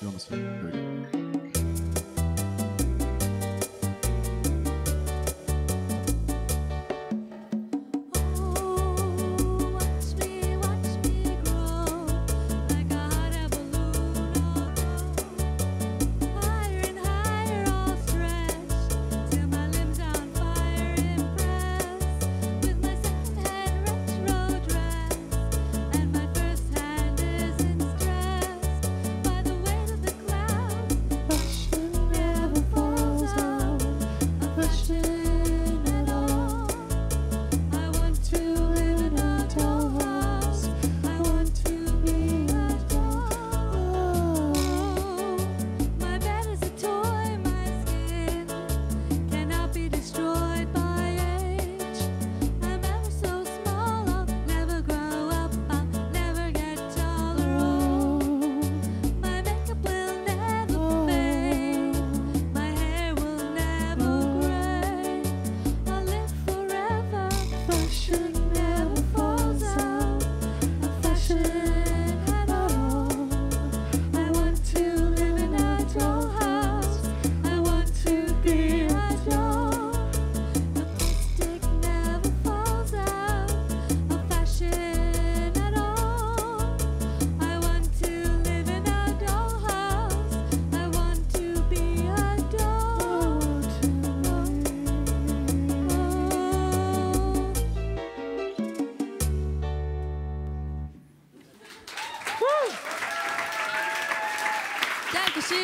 be you. Go. 可惜